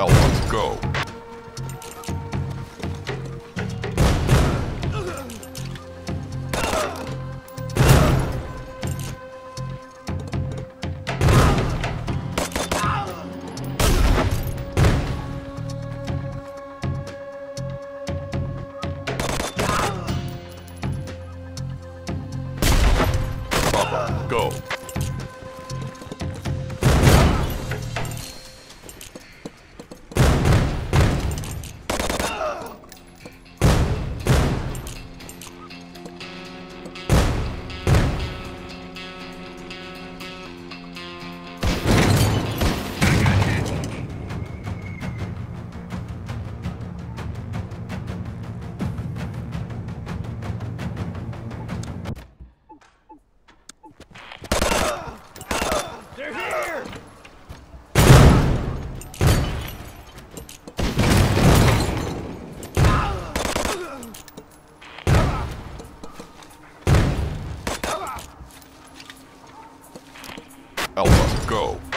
Alpha, go. Papa, go. Alpha, go.